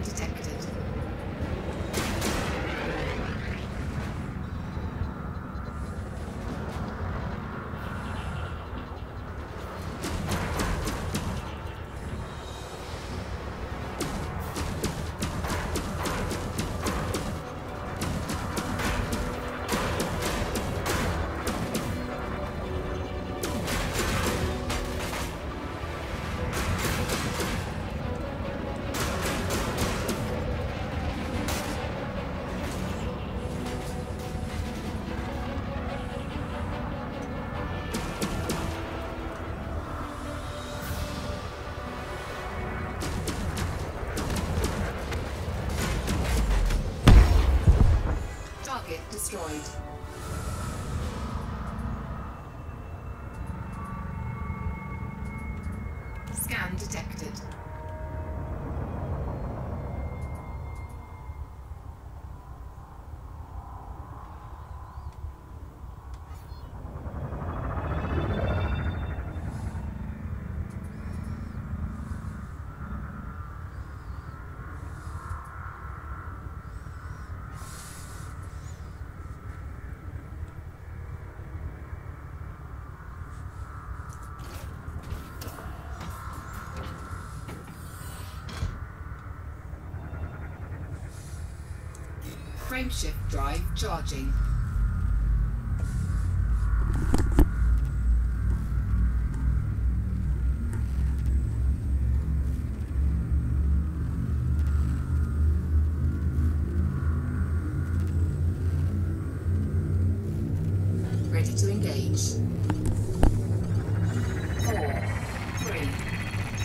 detected. Destroyed. Scan detected. Frameshift drive charging. Ready to engage. Four, three,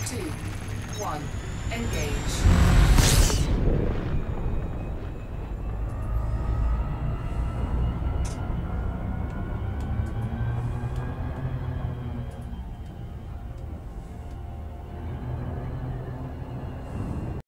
two, one, engage.